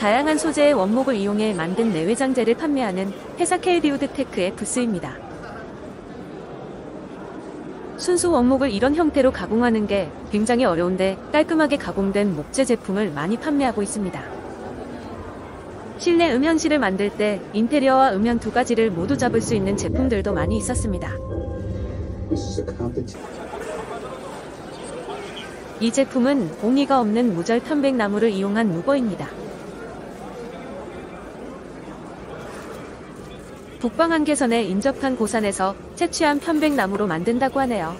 다양한 소재의 원목을 이용해 만든 내외장재를 판매하는 회사 KD우드 테크의 부스입니다. 순수 원목을 이런 형태로 가공하는 게 굉장히 어려운데 깔끔하게 가공된 목재 제품을 많이 판매하고 있습니다. 실내 음향실을 만들 때 인테리어와 음향 두 가지를 모두 잡을 수 있는 제품들도 많이 있었습니다. 이 제품은 공이가 없는 무절 편백나무를 이용한 무버입니다. 북방 한계선에 인접한 고산에서 채취한 편백나무로 만든다고 하네요.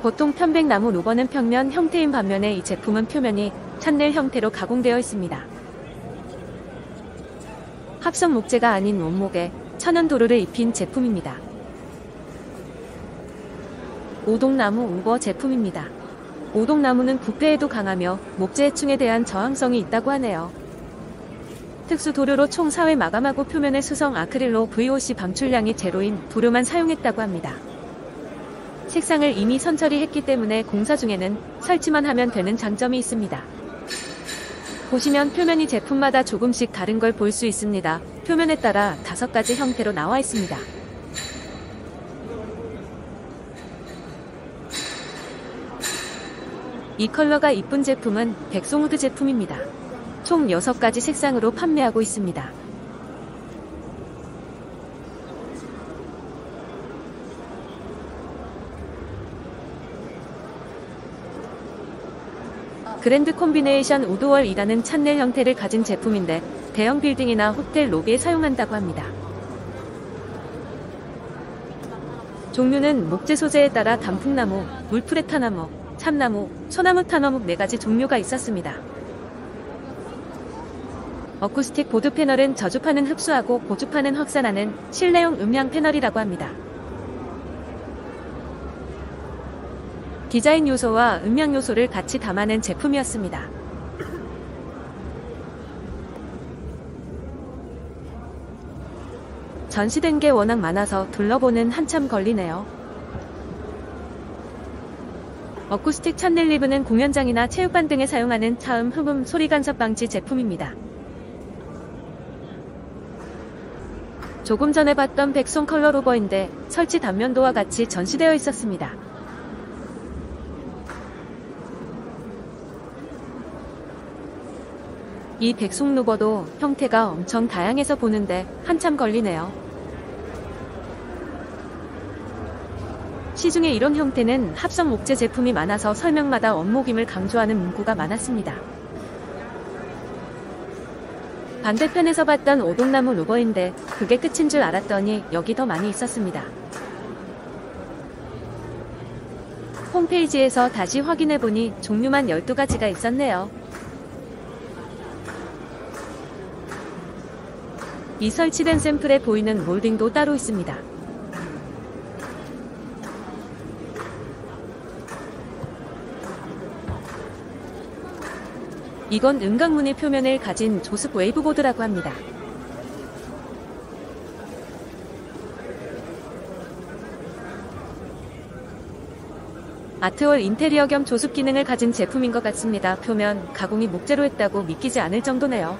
보통 편백나무 루버는 평면 형태인 반면에 이 제품은 표면이 찬넬 형태로 가공되어 있습니다. 합성 목재가 아닌 원목에 천연 도료를 입힌 제품입니다. 오동나무 우버 제품입니다. 오동나무는 부패에도 강하며 목재 해충에 대한 저항성이 있다고 하네요. 특수 도료로 총 4회 마감하고 표면에 수성 아크릴로 VOC 방출량이 제로인 도료만 사용했다고 합니다. 색상을 이미 선처리했기 때문에 공사 중에는 설치만 하면 되는 장점이 있습니다. 보시면 표면이 제품마다 조금씩 다른 걸 볼 수 있습니다. 표면에 따라 다섯 가지 형태로 나와 있습니다. 이 컬러가 이쁜 제품은 백송우드 제품입니다. 총 6가지 색상으로 판매하고 있습니다. 그랜드 콤비네이션 우드월이라는 찬넬 형태를 가진 제품인데 대형 빌딩이나 호텔 로비에 사용한다고 합니다. 종류는 목재 소재에 따라 단풍나무, 물푸레나무, 참나무, 소나무 타나무 4가지 종류가 있었습니다. 어쿠스틱 보드 패널은 저주파는 흡수하고 고주파는 확산하는 실내용 음향 패널이라고 합니다. 디자인 요소와 음향 요소를 같이 담아낸 제품이었습니다. 전시된 게 워낙 많아서 둘러보는 한참 걸리네요. 어쿠스틱 찬넬 리브는 공연장이나 체육관 등에 사용하는 차음 흡음 소리 간섭 방지 제품입니다. 조금 전에 봤던 백송 컬러 로버인데 설치 단면도와 같이 전시되어 있었습니다. 이 백송 로버도 형태가 엄청 다양해서 보는데 한참 걸리네요. 시중에 이런 형태는 합성 목재 제품이 많아서 설명마다 원목임을 강조하는 문구가 많았습니다. 반대편에서 봤던 오동나무 로버인데 그게 끝인 줄 알았더니 여기 더 많이 있었습니다. 홈페이지에서 다시 확인해보니 종류만 12가지가 있었네요. 이 설치된 샘플에 보이는 몰딩도 따로 있습니다. 이건 음각무늬 표면을 가진 조습 wave board라고 합니다. art wall 인테리어 겸 조습 기능을 가진 제품인 것 같습니다. 표면 가공이 목재로 했다고 믿기지 않을 정도네요.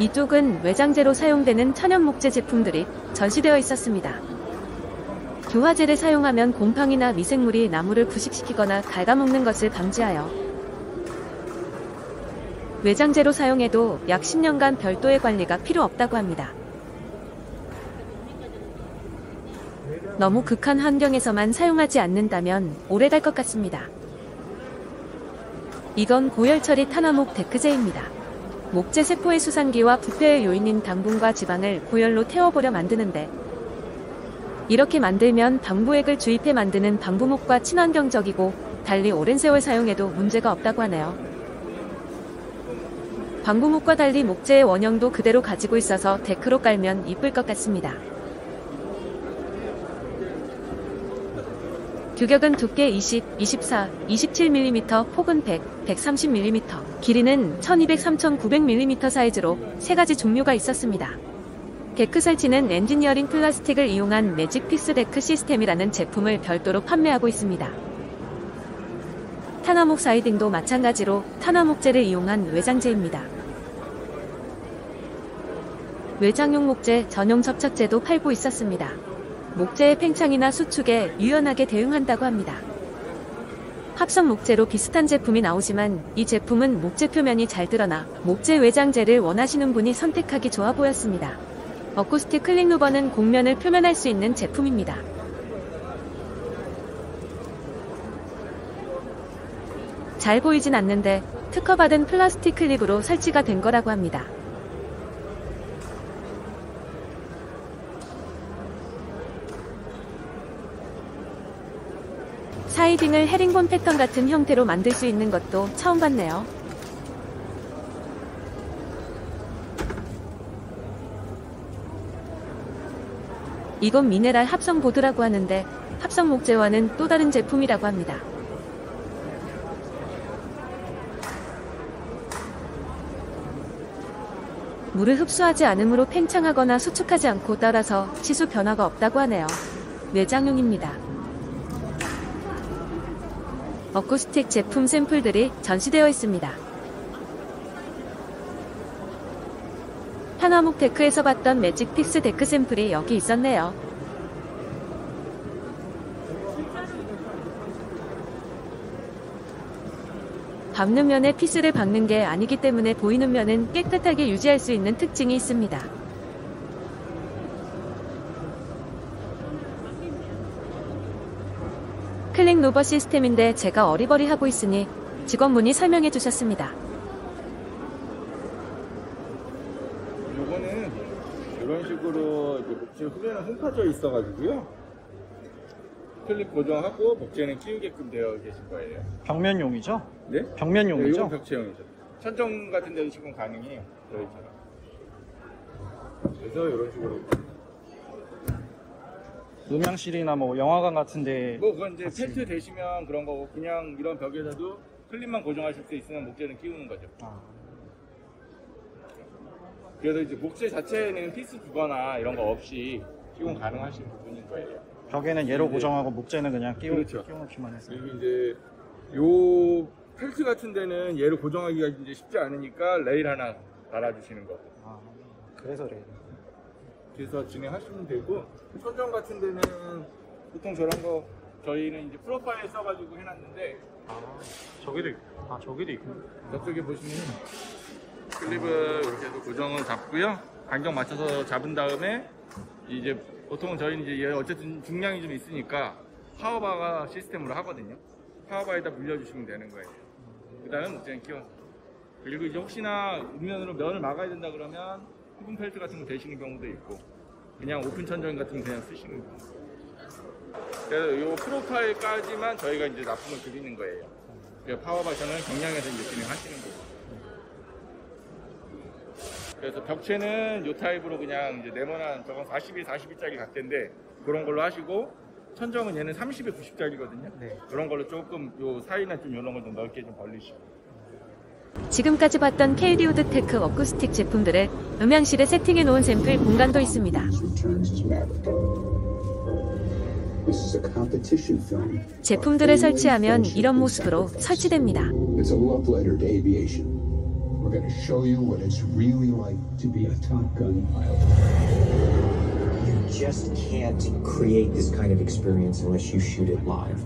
이쪽은 외장재로 사용되는 천연 목재 제품들이 전시되어 있었습니다. 교화제를 사용하면 곰팡이나 미생물이 나무를 부식시키거나 갉아먹는 것을 방지하여 외장재로 사용해도 약 10년간 별도의 관리가 필요 없다고 합니다. 너무 극한 환경에서만 사용하지 않는다면 오래 갈 것 같습니다. 이건 고열 처리 탄화목 데크제입니다. 목재 세포의 수산기와 부패의 요인인 당분과 지방을 고열로 태워버려 만드는데 이렇게 만들면 방부액을 주입해 만드는 방부목과 친환경적이고 달리 오랜 세월 사용해도 문제가 없다고 하네요. 방부목과 달리 목재의 원형도 그대로 가지고 있어서 데크로 깔면 이쁠 것 같습니다. 규격은 두께 20, 24, 27mm, 폭은 100, 130mm, 길이는 1200, 3900mm 사이즈로 세 가지 종류가 있었습니다. 데크 설치는 엔지니어링 플라스틱을 이용한 매직 픽스 데크 시스템이라는 제품을 별도로 판매하고 있습니다. 탄화목 siding도 마찬가지로 탄화목재를 이용한 외장재입니다. 외장용 목재 전용 접착제도 팔고 있었습니다. 목재의 팽창이나 수축에 유연하게 대응한다고 합니다. 합성 목재로 비슷한 제품이 나오지만 이 제품은 목재 표면이 잘 드러나 목재 외장재를 원하시는 분이 선택하기 좋아 보였습니다. acoustic 클립 louver는 곡면을 표현할 수 있는 제품입니다. 잘 보이진 않는데 특허받은 플라스틱 클립으로 설치가 된 거라고 합니다. 사이딩을 헤링본 패턴 같은 형태로 만들 수 있는 것도 처음 봤네요. 이건 미네랄 합성 보드라고 하는데 합성 목재와는 또 다른 제품이라고 합니다. 물을 흡수하지 않으므로 팽창하거나 수축하지 않고 따라서 치수 변화가 없다고 하네요. 내장용입니다. 어쿠스틱 제품 샘플들이 전시되어 있습니다. 탄화목 데크에서 봤던 매직 픽스 데크 샘플이 여기 있었네요. 박는 면에 피스를 박는 게 아니기 때문에 보이는 면은 깨끗하게 유지할 수 있는 특징이 있습니다. 클릭 로버 시스템인데 제가 어리버리 하고 있으니 직원분이 설명해 주셨습니다. 요거는 이런 식으로 목재 후면은 홈파져 있어가지고요. 클립 고정하고 목재는 끼우게끔 되어 계신 거예요. 벽면용이죠? 네? 벽면용이죠? 이건 벽체형이죠. 천정 같은 데도 지금 가능해요. 저희처럼. 그래서 이런 식으로. 음향실이나 뭐 영화관 같은데 뭐 그건 이제. 펠트 되시면 그런 거고 그냥 이런 벽에서도 클립만 고정하실 수 있으면 목재는 끼우는 거죠. 아, 그래서 이제 목재 자체에는 피스 두거나 이런 거 없이 끼움 가능하신 부분인 거예요. 벽에는 얘로 네. 고정하고 목재는 그냥 끼우, 그렇죠. 끼워놓기만 해서 그리고 이제 요 펠트 같은 데는 얘를 고정하기가 이제 쉽지 않으니까 레일 하나 달아주시는 거고. 아, 그래서 그래요 그래서 진행하시면 되고 천정 같은 데는 보통 저런 거 저희는 이제 프로파일 써가지고 해놨는데 아, 저기도 있, 아 저기도 있구나 저쪽에 보시면 클립을 이렇게 해서 고정을 잡고요. 간격 맞춰서 잡은 다음에 이제 보통은 저희는 이제 얘 어쨌든 중량이 좀 있으니까 파워바가 시스템으로 하거든요. 파워바에다 물려주시면 되는 거예요. 그 다음에 목재는 끼워. 그리고 이제 혹시나 윗면으로 면을 막아야 된다 그러면 흡음 펠트 같은 거 대시는 경우도 있고 그냥 오픈 천정 같은 거 그냥 쓰시는 거예요. 그래서 이 프로파일까지만 저희가 이제 납품을 드리는 거예요. 그래서 파워바셔는 경량에서 이제 진행하시는 거고. 그래서 벽체는 요 타입으로 그냥 이제 네모난 저건 42, 42짜리 각대인데 그런 걸로 하시고 천정은 얘는 30에 90짜리거든요. 네. 그런 걸로 조금 요 사이나 좀 이런 걸 좀 넓게 좀 벌리시고. 지금까지 봤던 KD우드 테크 어쿠스틱 제품들을 음향실에 세팅해 놓은 샘플 공간도 있습니다. 제품들을 설치하면 이런 모습으로 설치됩니다. We're going to show you what it's really like to be a Top Gun pilot. You just can't create this kind of experience unless you shoot it live.